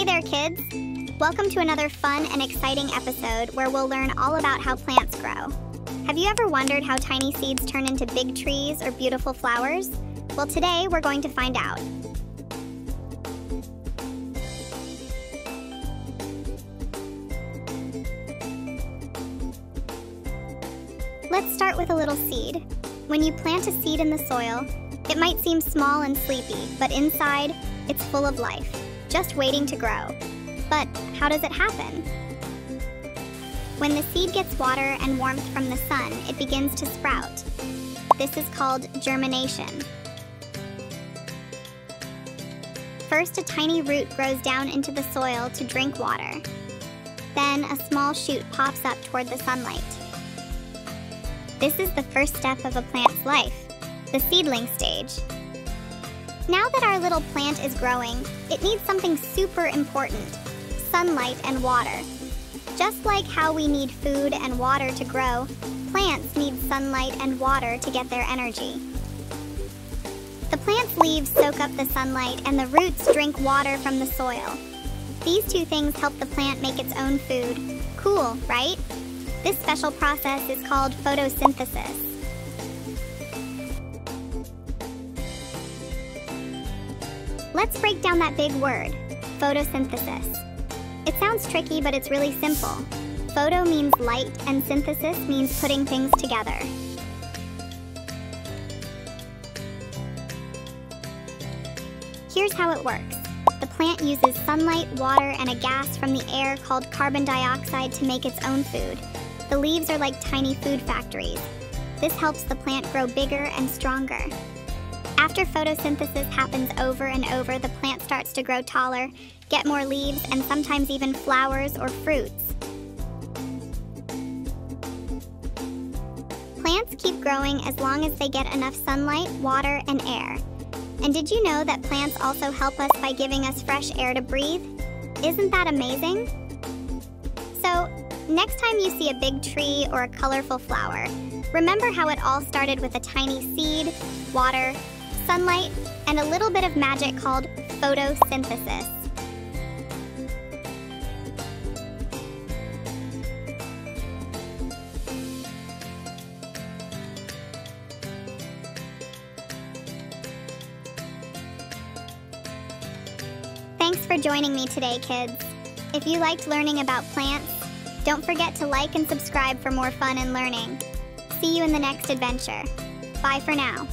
Hey there, kids! Welcome to another fun and exciting episode where we'll learn all about how plants grow. Have you ever wondered how tiny seeds turn into big trees or beautiful flowers? Well, today we're going to find out. Let's start with a little seed. When you plant a seed in the soil, it might seem small and sleepy, but inside, it's full of life, just waiting to grow. But how does it happen? When the seed gets water and warmth from the sun, it begins to sprout. This is called germination. First, a tiny root grows down into the soil to drink water. Then, a small shoot pops up toward the sunlight. This is the first step of a plant's life, the seedling stage. Now that our little plant is growing, it needs something super important, sunlight and water. Just like how we need food and water to grow, plants need sunlight and water to get their energy. The plant's leaves soak up the sunlight and the roots drink water from the soil. These two things help the plant make its own food. Cool, right? This special process is called photosynthesis. Let's break down that big word, photosynthesis. It sounds tricky, but it's really simple. Photo means light, and synthesis means putting things together. Here's how it works. The plant uses sunlight, water, and a gas from the air called carbon dioxide to make its own food. The leaves are like tiny food factories. This helps the plant grow bigger and stronger. After photosynthesis happens over and over, the plant starts to grow taller, get more leaves, and sometimes even flowers or fruits. Plants keep growing as long as they get enough sunlight, water, and air. And did you know that plants also help us by giving us fresh air to breathe? Isn't that amazing? So, next time you see a big tree or a colorful flower, remember how it all started with a tiny seed, water, sunlight, and a little bit of magic called photosynthesis. Thanks for joining me today, kids. If you liked learning about plants, don't forget to like and subscribe for more fun and learning. See you in the next adventure. Bye for now.